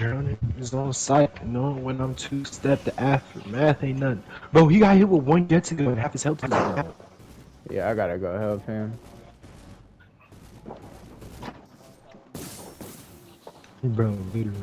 drowning is on sight. You know, when I'm two step to after math ain't nothing. Bro, he got hit with one jet to go and half his health is. Yeah, I gotta go help him. Bro, literally.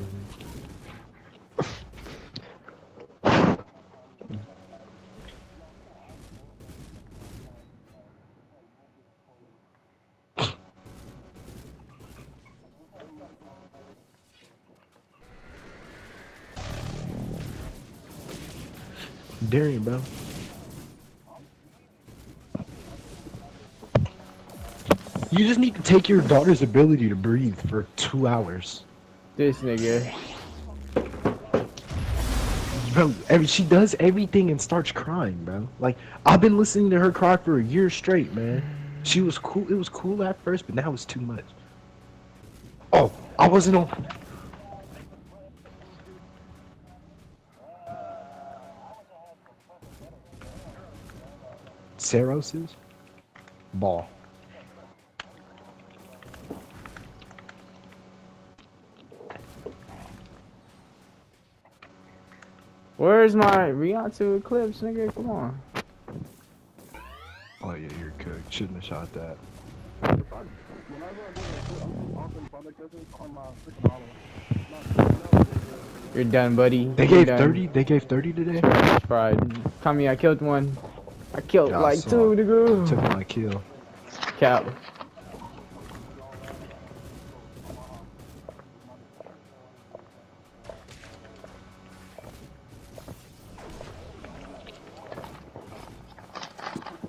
Darian, bro. You just need to take your daughter's ability to breathe for two hours. This nigga. Bro, every, she does everything and starts crying, bro. Like, I've been listening to her cry for a year straight, man. She was cool. It was cool at first, but now it's too much. Oh, I wasn't on. Saros's ball. Where's my Rianto Eclipse, nigga? Come on. Oh yeah, you're cooked. Shouldn't have shot that. You're done, buddy. They You're gave done. 30. They gave 30 today. Right. Kami, I killed one. I killed Yeah, I like saw. two, nigga. Took my kill. Cap.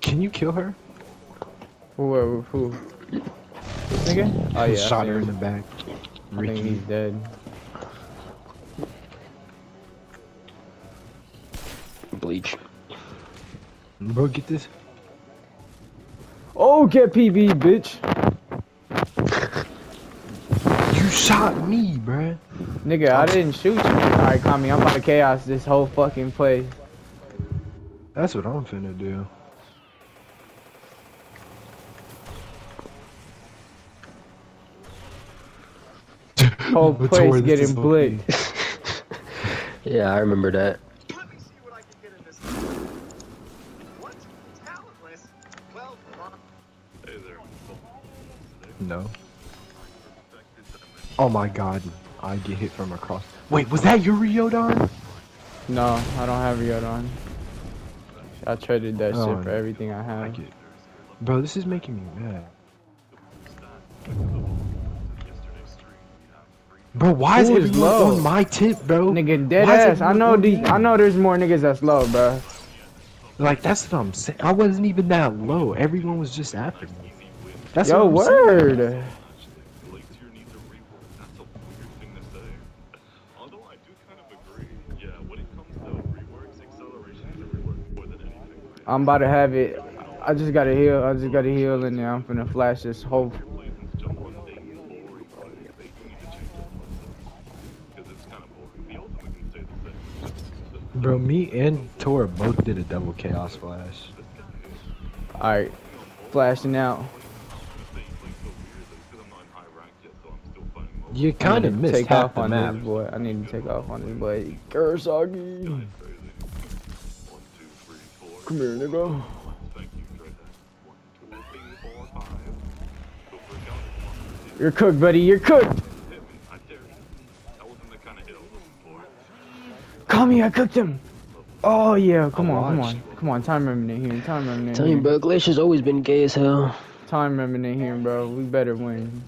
Can you kill her? Who? Who? who? This nigga? Oh yeah. I Shot her in the back. I think he's dead. Bleach. Bro, get this. Oh, get PB, bitch. You shot me, bruh. Nigga, I didn't shoot you. Alright, Kami, I'm about to chaos this whole fucking place. That's what I'm finna do. Whole place getting is blicked. Yeah, I remember that. No. Oh my god. I get hit from across. Wait, was that your Ryodon? No, I don't have Riot I traded that Oh, shit for everything I I have. get. Bro, this is making me mad. Bro, why is Who is everyone low? on my tip, bro? Nigga, dead ass. I know the. I know there's more niggas that's low, bro. Like that's what I'm saying. I wasn't even that low. Everyone was just after me. That's Yo, what I'm saying. word. Glacier needs a rework. That's a weird thing to say. Although I do kind of agree. Yeah, when it comes to reworks, acceleration is a rework more than anything. Right? I'm about to have it. I just gotta heal. I just gotta heal, and then I'm finna flash this whole. Blazing's jump on thing is boring, but they do need to change up one Because it's kind of boring. The ultimate can stay the same. It's just- Bro, me and Tora both did a double chaos flash. All right, flashing out. They play so weird that because I'm not in high rank yet, so I'm still fighting most You I kind of missed take half off the on map. this boy. I need to take off on this boy. Kurosaki. One, two, three, four. Come here, nigga. You, Dread. One, two, three, four, five. Go for a counter. One, two, You're cooked, buddy. You're cooked. I dare you. That wasn't the kind of hit I was looking for. Call me. I cooked him. Oh yeah. Come I on. Come on. Come on. Time remnant here. Time remnant Tell you, here. bro, Glacier's always been gay as hell. Time remnant here, bro. We better win.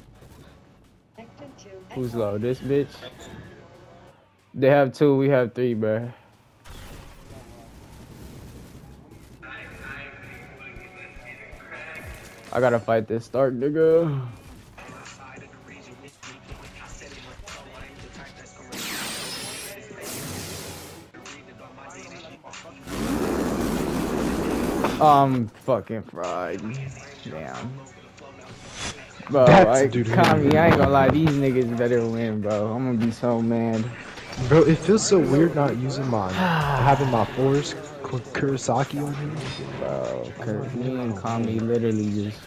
Who's low? This bitch. They have two. We have three, bro. I gotta fight this Stark, nigga. I'm fucking fried. Damn. Bro, That's I, dude who- Kami, I ain't gonna lie, these niggas better win, bro. I'm gonna be so mad. Bro, it feels so weird not using my having my force Ku- Kurosaki on me. Bro, cause me and Kami literally just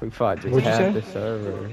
we fought just What'd you half the server.